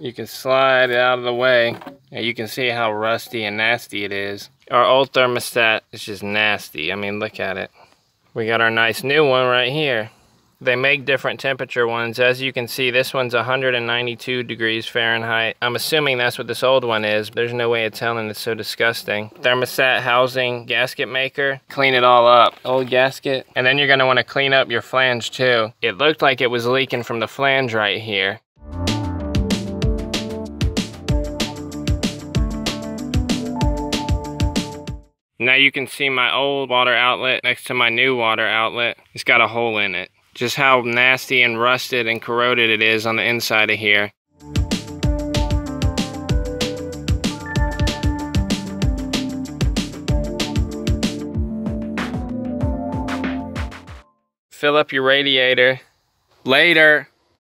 You can slide it out of the way. And you can see how rusty and nasty it is. Our old thermostat is just nasty. I mean, look at it. We got our nice new one right here. They make different temperature ones. As you can see, this one's 192 degrees Fahrenheit. I'm assuming that's what this old one is. There's no way of telling. It's so disgusting. Thermostat housing gasket maker. Clean it all up. Old gasket. And then you're going to want to clean up your flange too. It looked like it was leaking from the flange right here. Now you can see my old water outlet next to my new water outlet. It's got a hole in it just how nasty and rusted and corroded it is on the inside of here. Fill up your radiator. Later.